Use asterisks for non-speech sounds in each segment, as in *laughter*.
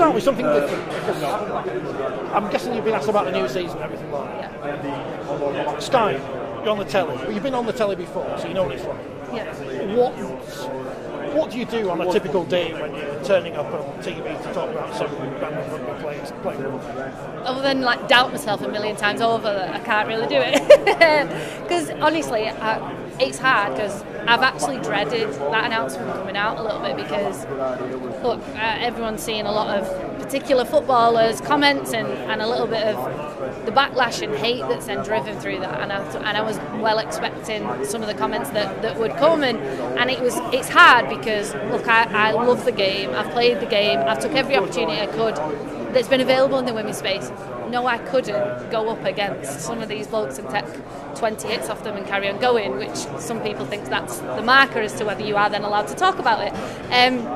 start with something different because I'm guessing you've been asked about the new season and everything like that. Yeah. Sky, you're on the telly, but you've been on the telly before, so you know what it's like. Yeah. What what do you do on a typical day when you're turning up on TV to talk about some random rugby players playing? Other than like doubt myself a million times over that I can't really do it. *laughs* Because honestly, I, it's hard because I've actually dreaded that announcement coming out a little bit because look, uh, everyone's seeing a lot of particular footballers' comments and, and a little bit of the backlash and hate that's then driven through that. And I, and I was well expecting some of the comments that, that would come, and, and it was it's hard because look, I, I love the game. I've played the game. I've took every opportunity I could that's been available in the women's space. No, I couldn't go up against some of these blokes and take 20 hits off them and carry on going, which some people think that's the marker as to whether you are then allowed to talk about it. Um,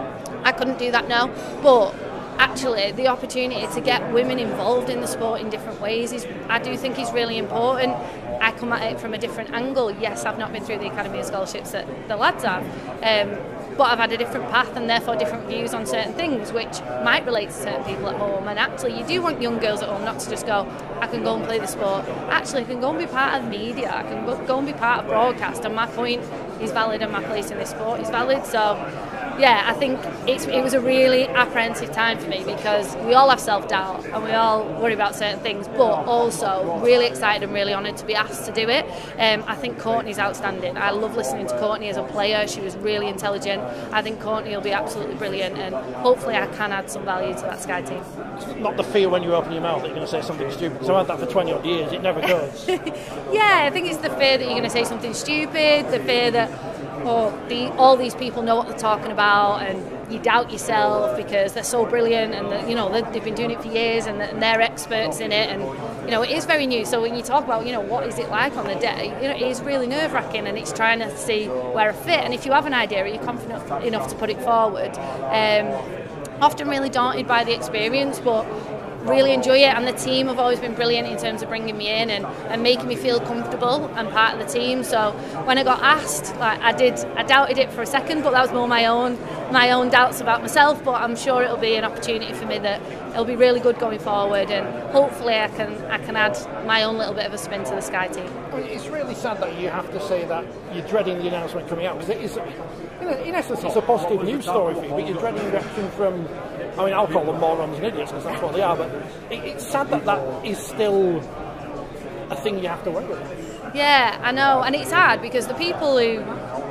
I couldn't do that now, but actually the opportunity to get women involved in the sport in different ways is I do think is really important. I come at it from a different angle. Yes, I've not been through the Academy of Scholarships that the lads have. Um, but I've had a different path and therefore different views on certain things which might relate to certain people at home. And actually you do want young girls at home not to just go I can go and play the sport. Actually I can go and be part of media. I can go and be part of broadcast. And my point is valid and my place in this sport is valid. So yeah, I think it's, it was a really apprehensive time for me because we all have self doubt and we all worry about certain things, but also really excited and really honoured to be asked to do it. Um, I think Courtney's outstanding. I love listening to Courtney as a player. She was really intelligent. I think Courtney will be absolutely brilliant, and hopefully I can add some value to that Sky team. It's not the fear when you open your mouth that you're going to say something stupid. Because I've had that for 20 odd years. It never *laughs* goes. yeah, I think it's the fear that you're going to say something stupid, the fear that oh, the, all these people know what they're talking about, and you doubt yourself because they're so brilliant, and the, you know they've been doing it for years, and, they're experts in it, and you know it is very new. So when you talk about you know what is it like on the day, you know it is really nerve wracking, and it's trying to see where I fit. And if you have an idea, are you confident enough to put it forward? Um, often really daunted by the experience, but really enjoy it and the team have always been brilliant in terms of bringing me in and, and making me feel comfortable and part of the team. So when I got asked like I did I doubted it for a second but that was more my own my own doubts about myself but I'm sure it'll be an opportunity for me that it'll be really good going forward and hopefully I can I can add my own little bit of a spin to the Sky team. it's really sad that you have to say that you're dreading the announcement coming out because it is in essence it's a positive news story for you but you're dreading reaction from I mean, I'll call them morons and idiots because that's what they are, but it, it's sad that that is still a thing you have to work with. Yeah, I know, and it's hard because the people who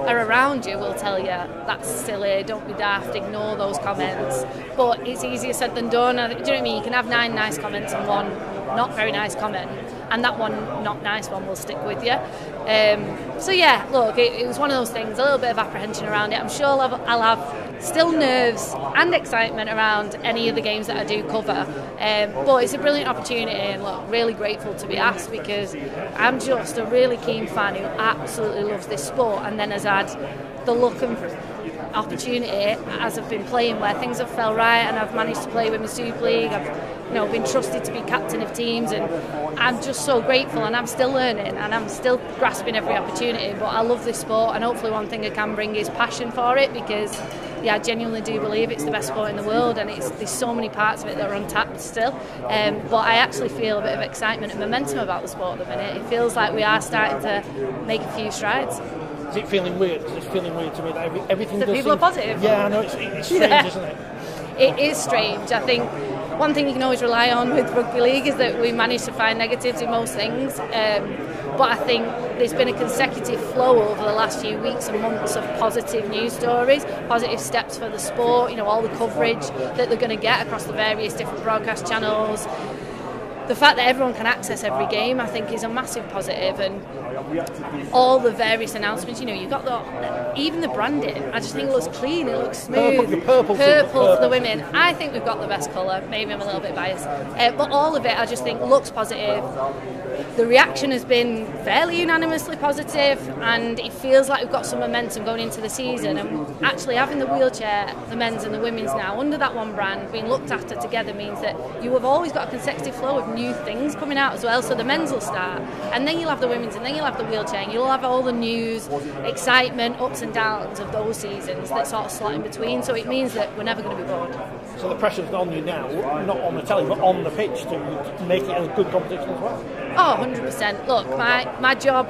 are around you will tell you that's silly, don't be daft, ignore those comments. But it's easier said than done. Do you know what I mean? You can have nine nice comments and one not very nice comment, and that one not nice one will stick with you. Um, so yeah, look, it, it, was one of those things. A little bit of apprehension around it. I'm sure I'll I'll have still nerves and excitement around any of the games that I do cover. Um, but it's a brilliant opportunity, and look, really grateful to be asked because I'm just a really keen fan who absolutely loves this sport, and then has had the luck and opportunity as I've been playing where things have fell right and I've managed to play Women's Super League. I've you know been trusted to be captain of teams and I'm just so grateful and I'm still learning and I'm still grasping every opportunity but I love this sport and hopefully one thing I can bring is passion for it because yeah I genuinely do believe it's the best sport in the world and it's there's so many parts of it that are untapped still um, but I actually feel a bit of excitement and momentum about the sport at the minute it feels like we are starting to make a few strides is it feeling weird? It's feeling weird to me that every, everything. The people seem, are positive. Yeah, I know it's, it's strange, yeah. isn't it? It is strange. I think one thing you can always rely on with rugby league is that we manage to find negatives in most things. Um, but I think there's been a consecutive flow over the last few weeks and months of positive news stories, positive steps for the sport, you know, all the coverage that they're going to get across the various different broadcast channels. The fact that everyone can access every game, I think, is a massive positive. positive, and all the various announcements. You know, you've got the even the branding. I just think it looks clean. It looks smooth. Purple, purple, purple for the women. I think we've got the best colour. Maybe I'm a little bit biased, uh, but all of it, I just think looks positive. The reaction has been fairly unanimously positive, and it feels like we've got some momentum going into the season. And actually, having the wheelchair, the men's and the women's now under that one brand, being looked after together, means that you have always got a consecutive flow of new things coming out as well. So the men's will start, and then you'll have the women's, and then you'll have the wheelchair, and you'll have all the news, excitement, ups and downs of those seasons that sort of slot in between. So it means that we're never going to be bored. So the pressure's on you now, not on the telly, but on the pitch to make it a good competition as well. Oh, 100%. Look, my, my job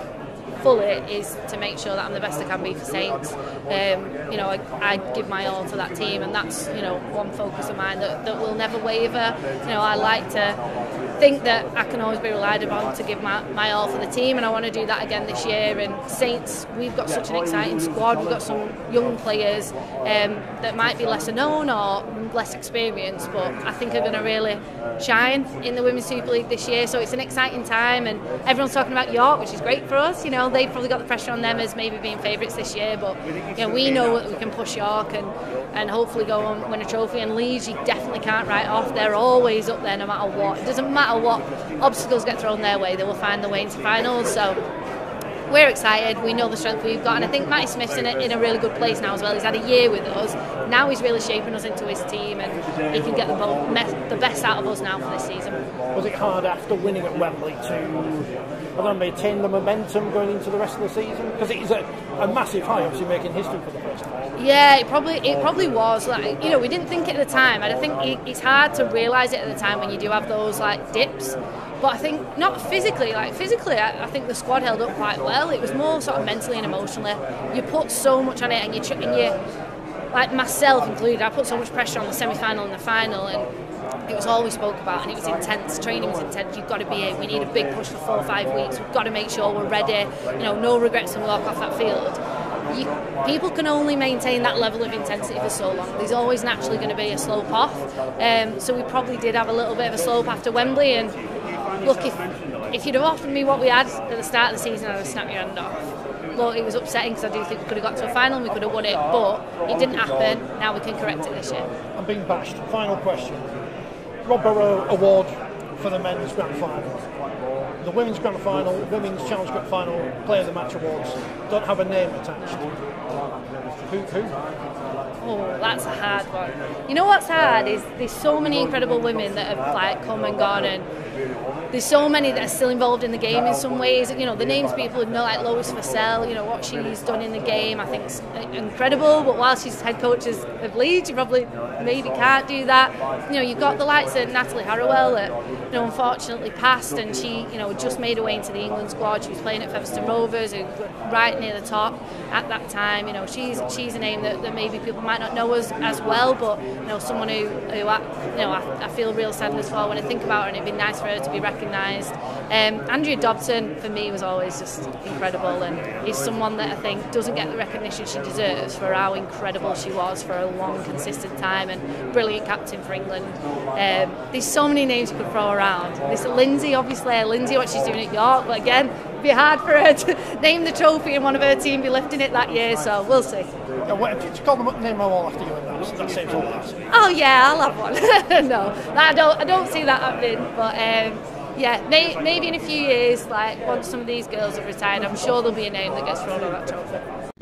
fully is to make sure that I'm the best I can be for Saints. Um, you know, I, I, give my all to that team, and that's you know one focus of mine that, that will never waver. You know, I like to think that I can always be relied upon to give my, my all for the team, and I want to do that again this year. And Saints, we've got such an exciting squad. We've got some young players um, that might be lesser known or less experience, but I think are going to really shine in the Women's Super League this year. So it's an exciting time, and everyone's talking about York, which is great for us. You know, they've probably got the pressure on them as maybe being favourites this year, but you know, we know that we can push York and, and hopefully go and win a trophy. And Leeds, you definitely can't write off. They're always up there no matter what. It doesn't matter what obstacles get thrown their way, they will find their way into finals. So we're excited. We know the strength we've got, and I think Matty Smith's in a, in a really good place now as well. He's had a year with us. Now he's really shaping us into his team, and he can get the, the best out of us now for this season. Was it hard after winning at Wembley to, I don't know, maintain the momentum going into the rest of the season? Because it is a, a massive high, obviously making history for the first time. Yeah, it probably it probably was. Like you know, we didn't think it at the time, and I think it, it's hard to realise it at the time when you do have those like dips. But I think not physically, like physically, I, I, think the squad held up quite well. It was more sort of mentally and emotionally. You put so much on it, and you and you, like myself included, I put so much pressure on the semi-final and the final, and it was all we spoke about, and it was intense. Training was intense. You've got to be in. We need a big push for four or five weeks. We've got to make sure we're ready. You know, no regrets and walk off that field. You, people can only maintain that level of intensity for so long. There's always naturally going to be a slope off. Um, so we probably did have a little bit of a slope after Wembley, and look, if, if you'd have offered me what we had at the start of the season, I'd have snapped your hand off. Look, it was upsetting because I do think we could have got to a final and we could have won it, but it didn't happen. Now we can correct it this year. I'm being bashed. Final question. Rob Burrow Award for the men's grand final. The women's grand final, women's challenge grand final, player of the match awards don't have a name attached. Who? who? Oh, that's a hard one. You know what's hard is there's so many incredible women that have like come and gone, and there's so many that are still involved in the game in some ways. You know, the names people would know, like Lois Forsell, you know, what she's done in the game, I think is incredible. But while she's head coach of Leeds, you probably maybe can't do that. You know, you've got the likes of Natalie Harrowell that, you know, unfortunately passed, and she, you know, just made her way into the England squad. She was playing at Featherstone Rovers, right near the top at that time. You know, she's she's a name that, that maybe people might not know us as well, but you know, someone who, who I, you know, I, I feel real sadness for when I think about her, and it'd be nice for her to be recognised. Um, Andrea Dobson for me was always just incredible, and is someone that I think doesn't get the recognition she deserves for how incredible she was for a long, consistent time, and brilliant captain for England. Um, there's so many names you could throw around. There's Lindsay, obviously, Lindsay, what she's doing at York, but again, be hard for her to name the trophy and one of her team be lifting it that year, so we'll see. Yeah, what, did you call them up, name them all after you and that, that saves all that. Oh yeah, I'll have one. *laughs* no, I don't. I don't see that happening. But um, yeah, may, maybe in a few years, like once some of these girls have retired, I'm sure there'll be a name that gets thrown on that trophy.